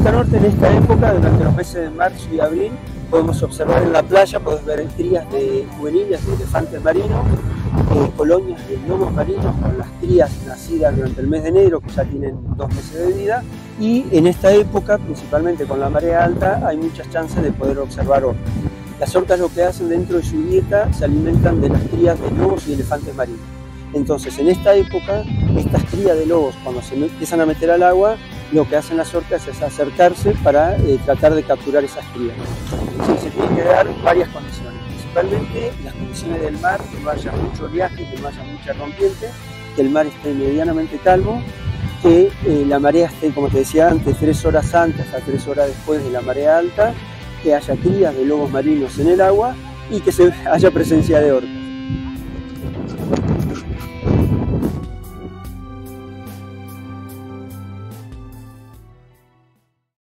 Punta Norte en esta época, durante los meses de marzo y abril, podemos observar en la playa, podemos ver crías de juveniles de elefantes marinos, eh, colonias de lobos marinos con las crías nacidas durante el mes de enero, que ya tienen dos meses de vida, y en esta época, principalmente con la marea alta, hay muchas chances de poder observar orcas. Las orcas lo que hacen dentro de su dieta se alimentan de las crías de lobos y elefantes marinos. Entonces, en esta época, estas crías de lobos, cuando se empiezan a meter al agua, lo que hacen las orcas es acercarse para eh, tratar de capturar esas crías. Se tienen que dar varias condiciones, principalmente las condiciones del mar, que no haya mucho oleaje, que no haya mucha rompiente, que el mar esté medianamente calmo, que eh, la marea esté, como te decía antes, tres horas antes hasta tres horas después de la marea alta, que haya crías de lobos marinos en el agua y que se haya presencia de orcas.